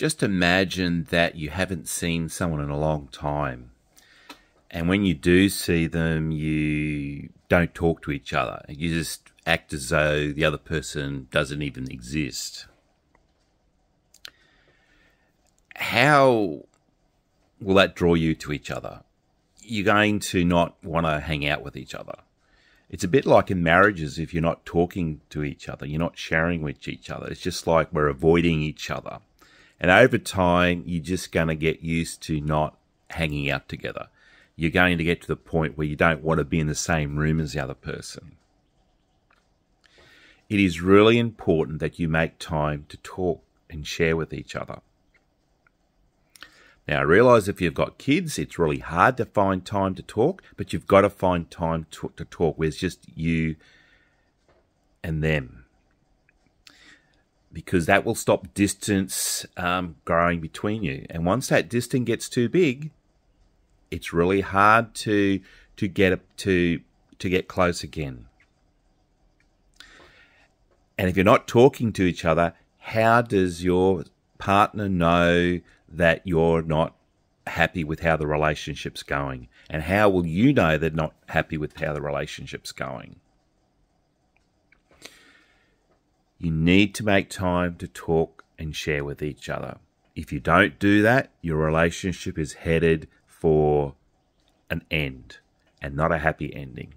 just imagine that you haven't seen someone in a long time. And when you do see them, you don't talk to each other. You just act as though the other person doesn't even exist. How will that draw you to each other? You're going to not want to hang out with each other. It's a bit like in marriages if you're not talking to each other, you're not sharing with each other. It's just like we're avoiding each other. And over time, you're just going to get used to not hanging out together. You're going to get to the point where you don't want to be in the same room as the other person. It is really important that you make time to talk and share with each other. Now, I realize if you've got kids, it's really hard to find time to talk, but you've got to find time to, to talk where it's just you and them. Because that will stop distance um, growing between you. And once that distance gets too big, it's really hard to to get to to get close again. And if you're not talking to each other, how does your partner know that you're not happy with how the relationship's going? And how will you know they're not happy with how the relationship's going? You need to make time to talk and share with each other. If you don't do that, your relationship is headed for an end and not a happy ending.